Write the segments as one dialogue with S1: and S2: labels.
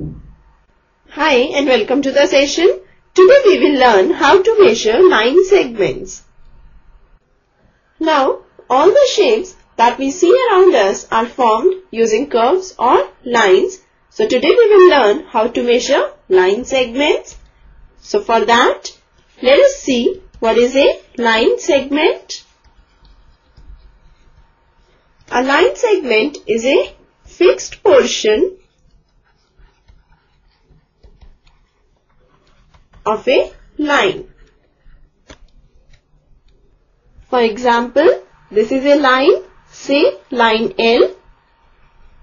S1: Hi and welcome to the session. Today we will learn how to measure line segments. Now, all the shapes that we see around us are formed using curves or lines. So today we will learn how to measure line segments. So for that, let us see what is a line segment. A line segment is a fixed portion of a line. For example, this is a line, say line L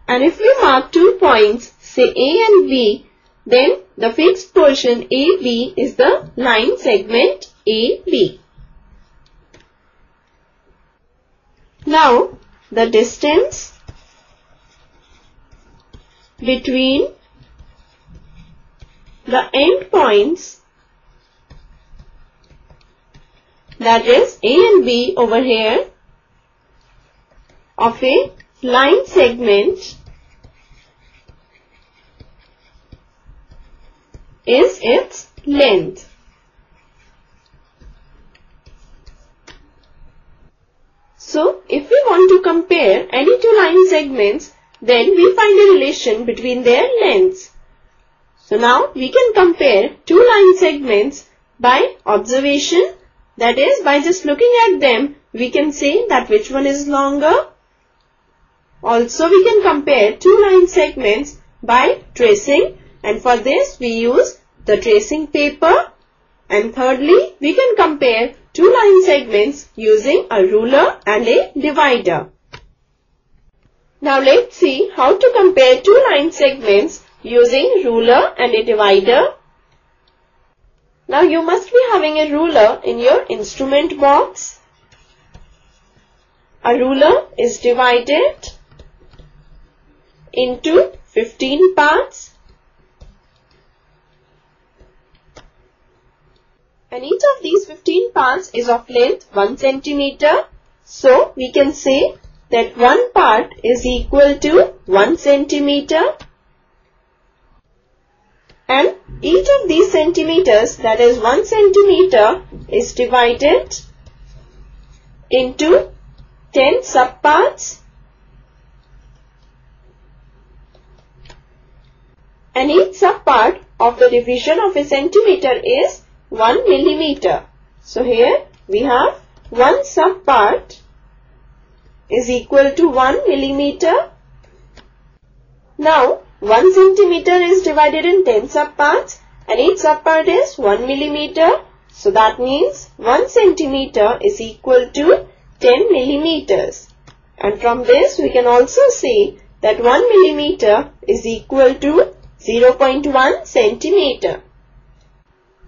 S1: and if we mark two points, say A and B, then the fixed portion AB is the line segment AB. Now, the distance between the endpoints that is A and B over here of a line segment is its length. So, if we want to compare any two line segments, then we find a relation between their lengths. So now we can compare two line segments by observation that is, by just looking at them, we can say that which one is longer. Also, we can compare two line segments by tracing and for this we use the tracing paper. And thirdly, we can compare two line segments using a ruler and a divider. Now let's see how to compare two line segments using ruler and a divider now you must be having a ruler in your instrument box. A ruler is divided into 15 parts and each of these 15 parts is of length 1 centimeter. So we can say that one part is equal to 1 centimeter and each of these centimeters that is 1 centimeter is divided into 10 subparts and each subpart of the division of a centimeter is 1 millimeter. So here we have 1 subpart is equal to 1 millimeter. Now 1 centimeter is divided in 10 subparts and each subpart is 1 millimeter. So that means 1 centimeter is equal to 10 millimeters. And from this we can also say that 1 millimeter is equal to 0.1 centimeter.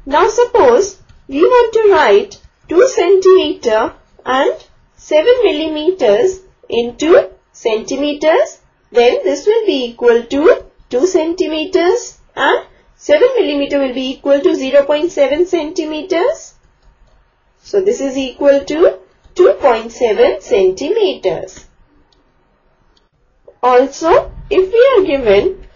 S1: Now suppose we want to write 2 centimeter and 7 millimeters into centimeters then this will be equal to 2 centimeters and 7 millimeter will be equal to 0.7 centimeters. So this is equal to 2.7 centimeters. Also, if we are given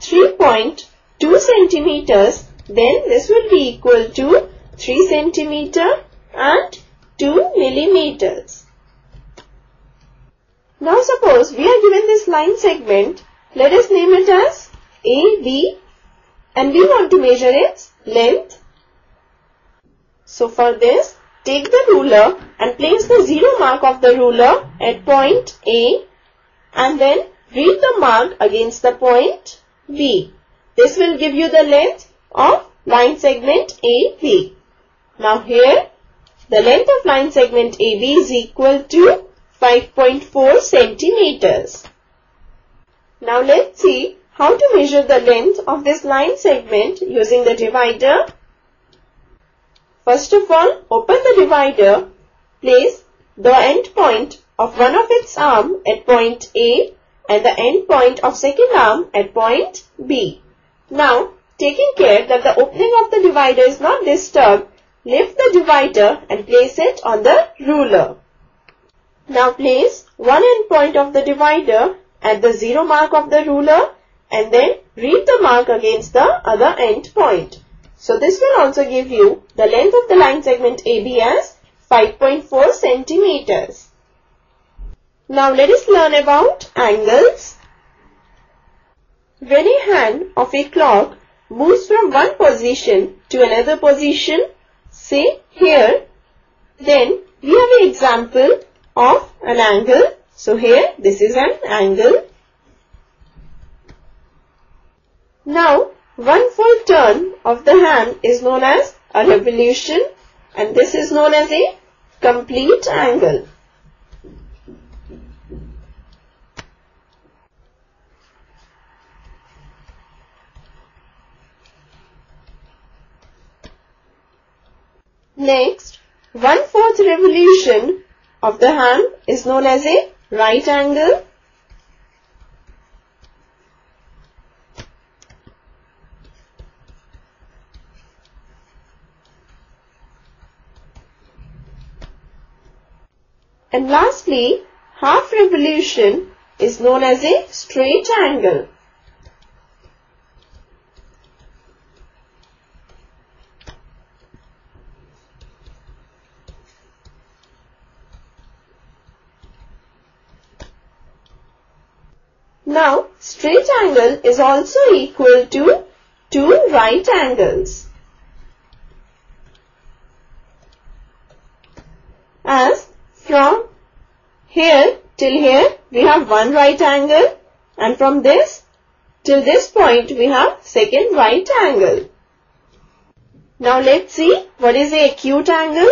S1: 3.2 centimeters, then this will be equal to 3 centimeter and 2 millimeters. Now suppose we are given this line segment, let us name it as AB and we want to measure its length. So for this, take the ruler and place the zero mark of the ruler at point A and then read the mark against the point B. This will give you the length of line segment AB. Now here, the length of line segment AB is equal to 5.4 centimeters. Now let's see how to measure the length of this line segment using the divider. First of all, open the divider, place the end point of one of its arm at point A and the end point of second arm at point B. Now, taking care that the opening of the divider is not disturbed, lift the divider and place it on the ruler. Now place one end point of the divider at the zero mark of the ruler and then read the mark against the other end point. So this will also give you the length of the line segment AB as 5.4 centimeters. Now let us learn about angles. When a hand of a clock moves from one position to another position, say here, then we have an example of an angle. So here this is an angle. Now one full turn of the hand is known as a revolution and this is known as a complete angle. Next, one-fourth revolution of the hand is known as a right angle. And lastly, half revolution is known as a straight angle. Now, straight angle is also equal to two right angles. As from here till here we have one right angle and from this till this point we have second right angle. Now let's see what is a acute angle.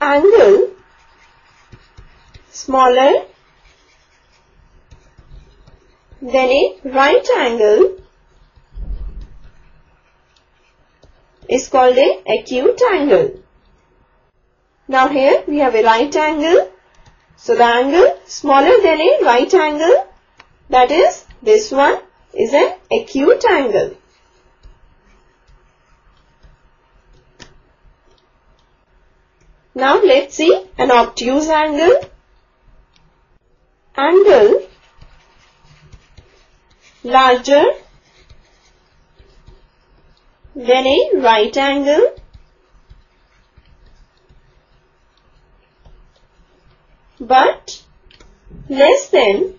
S1: Angle smaller then a right angle is called a acute angle. Now here we have a right angle. So the angle smaller than a right angle that is this one is an acute angle. Now let's see an obtuse angle. Angle larger than a right angle but less than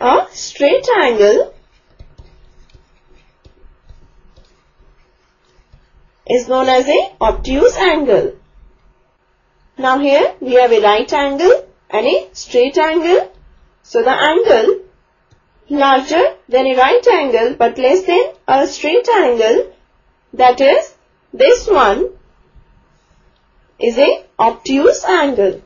S1: a straight angle is known as a obtuse angle. Now here we have a right angle and a straight angle. So the angle larger than a right angle but less than a straight angle that is this one is a obtuse angle.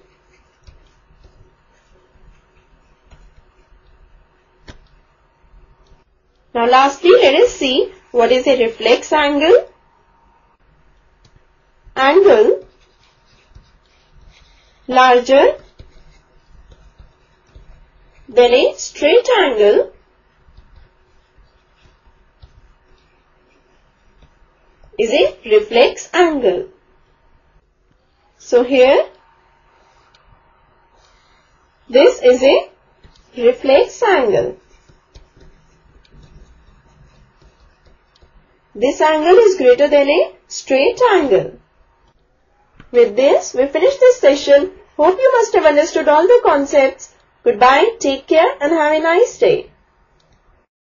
S1: Now lastly let us see what is a reflex angle. Angle larger than a straight angle is a reflex angle. So here this is a reflex angle. This angle is greater than a straight angle. With this, we finish this session. Hope you must have understood all the concepts. Goodbye, take care and have a nice day.